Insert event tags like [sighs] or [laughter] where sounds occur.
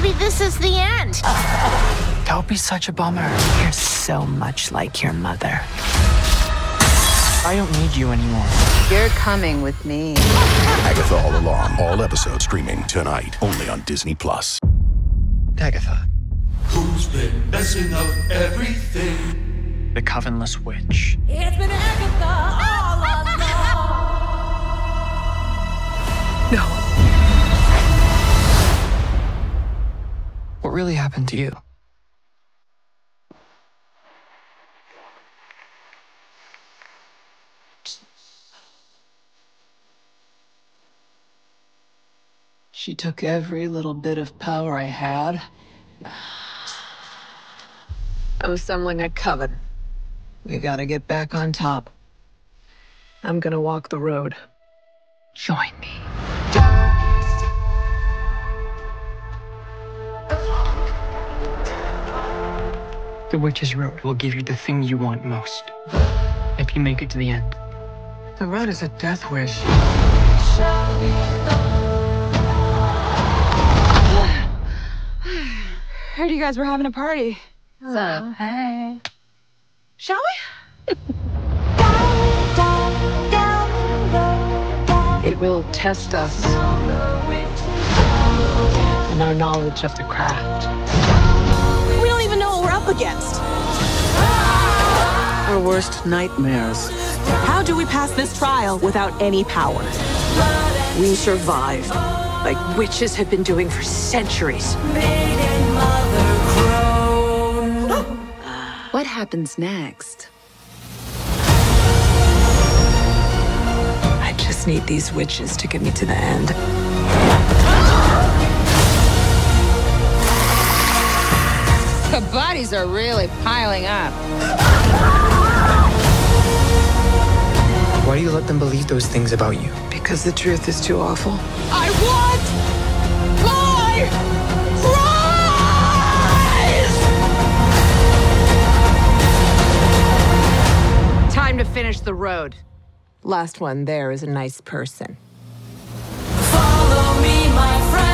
maybe this is the end. Don't be such a bummer. You're so much like your mother. I don't need you anymore. You're coming with me. Agatha All Along. All episodes streaming tonight only on Disney Plus. Agatha, Who's been messing up everything? the covenless witch. It's been What really happened to you? She took every little bit of power I had. I'm assembling a coven. We gotta get back on top. I'm gonna walk the road. Join me. The witch's road will give you the thing you want most. If you make it to the end. The road is a death wish. [sighs] Heard you guys were having a party. So, hey. Shall we? It will test us and our knowledge of the craft. Up against. Our worst nightmares. How do we pass this trial without any power? We survive, like witches have been doing for centuries. [gasps] What happens next? I just need these witches to get me to the end. The bodies are really piling up. Why do you let them believe those things about you? Because the truth is too awful. I want my prize! Time to finish the road. Last one there is a nice person. Follow me, my friend.